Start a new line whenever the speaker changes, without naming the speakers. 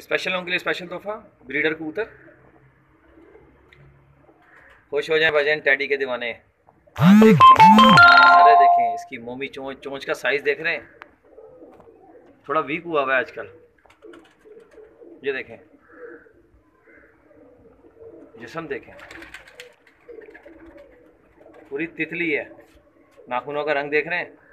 Special के लिए special तोहफा? ब्रीडर कबूतर? खुश हो जाए भजन, टैडी के दीवाने। हाँ, देखें। अरे देखें, इसकी मोमी चोंच चोंच का साइज़ देख रहे हैं। थोड़ा वीक हुआ हुआ है आजकल। ये देखें। जिसम देखें। पूरी तितली है। नाखूनों का रंग देख रहे हैं।